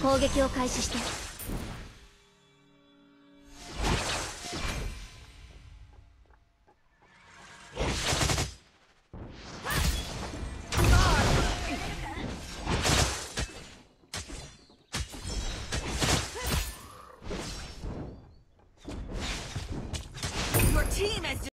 攻撃を開始して。Your team has